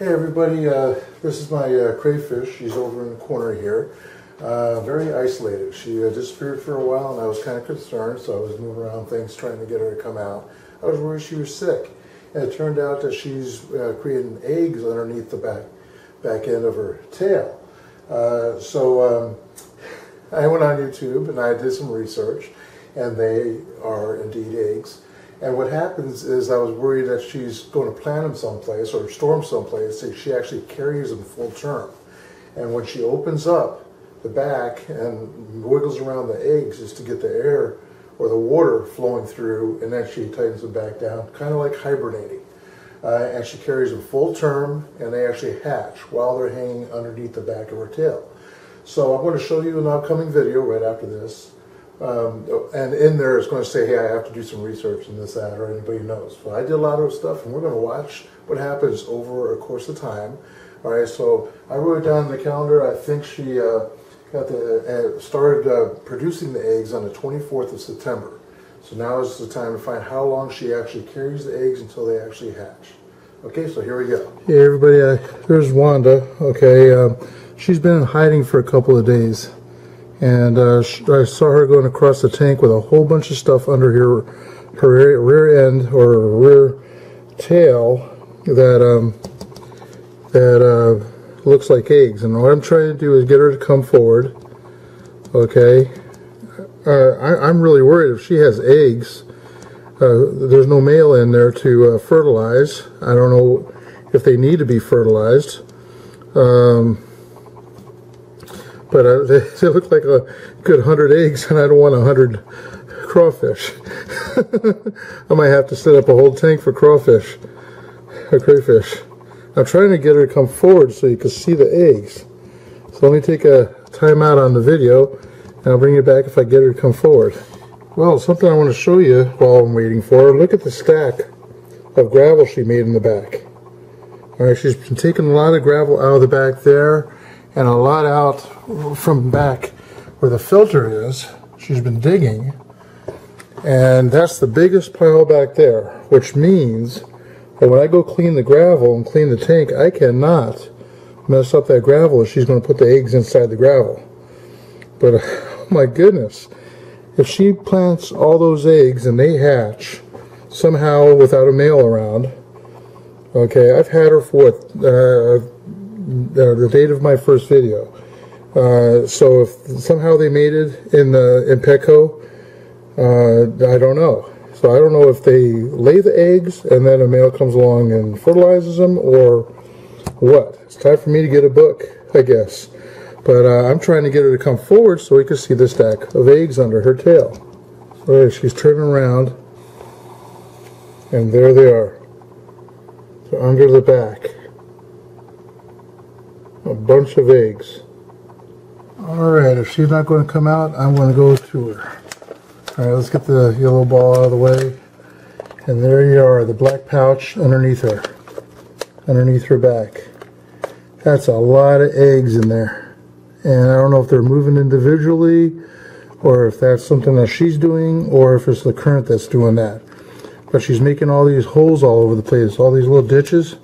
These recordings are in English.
Hey everybody, uh, this is my uh, crayfish. She's over in the corner here. Uh, very isolated. She uh, disappeared for a while and I was kind of concerned, so I was moving around things trying to get her to come out. I was worried she was sick. And it turned out that she's uh, creating eggs underneath the back, back end of her tail. Uh, so um, I went on YouTube and I did some research and they are indeed eggs. And what happens is I was worried that she's going to plant them someplace or store them someplace. So she actually carries them full term. And when she opens up the back and wiggles around the eggs is to get the air or the water flowing through and then she tightens them back down, kind of like hibernating. Uh, and she carries them full term and they actually hatch while they're hanging underneath the back of her tail. So I'm going to show you an upcoming video right after this um, and in there it's going to say, hey, I have to do some research in this, that, or anybody knows. Well, I did a lot of stuff, and we're going to watch what happens over a course of time. All right, so I wrote down the calendar. I think she uh, got the uh, started uh, producing the eggs on the 24th of September. So now is the time to find how long she actually carries the eggs until they actually hatch. Okay, so here we go. Hey everybody, uh, there's Wanda. Okay, um, she's been in hiding for a couple of days and uh, I saw her going across the tank with a whole bunch of stuff under her her rear end or rear tail that um, that uh, looks like eggs. And what I'm trying to do is get her to come forward. Okay, uh, I, am really worried if she has eggs. Uh, there's no male in there to uh, fertilize. I don't know if they need to be fertilized. Um, but uh, they, they, look like a good 100 eggs, and I don't want 100 crawfish. I might have to set up a whole tank for crawfish, or crayfish. I'm trying to get her to come forward so you can see the eggs. So let me take a time out on the video, and I'll bring you back if I get her to come forward. Well, something I want to show you while I'm waiting for her. Look at the stack of gravel she made in the back. All right, she's been taking a lot of gravel out of the back there and a lot out from back where the filter is. She's been digging and that's the biggest pile back there which means that when I go clean the gravel and clean the tank I cannot mess up that gravel she's going to put the eggs inside the gravel but oh my goodness if she plants all those eggs and they hatch somehow without a male around okay I've had her for what uh, the date of my first video. Uh, so if somehow they made it in the in Petco, uh, I don't know. So I don't know if they lay the eggs and then a male comes along and fertilizes them or what. It's time for me to get a book, I guess. But uh, I'm trying to get her to come forward so we can see the stack of eggs under her tail. So she's turning around and there they are. So under the back a bunch of eggs. Alright, if she's not going to come out, I'm going to go to her. Alright, let's get the yellow ball out of the way. And there you are, the black pouch underneath her. Underneath her back. That's a lot of eggs in there. And I don't know if they're moving individually, or if that's something that she's doing, or if it's the current that's doing that. But she's making all these holes all over the place, all these little ditches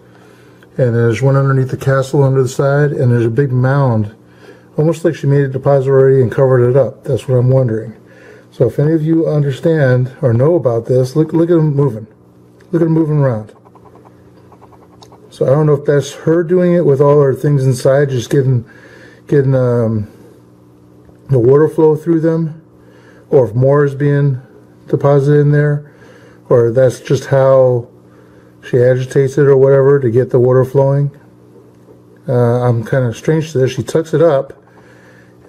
and there's one underneath the castle under the side and there's a big mound almost like she made a deposit already and covered it up. That's what I'm wondering. So if any of you understand or know about this look look at them moving. Look at them moving around. So I don't know if that's her doing it with all her things inside just getting getting um, the water flow through them or if more is being deposited in there or that's just how she agitates it or whatever to get the water flowing. Uh, I'm kind of strange to this. She tucks it up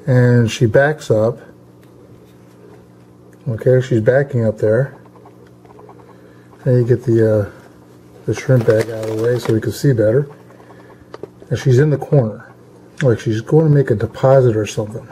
and she backs up. Okay, she's backing up there. And you get the uh, the shrimp bag out of the way so we can see better. And she's in the corner, like she's going to make a deposit or something.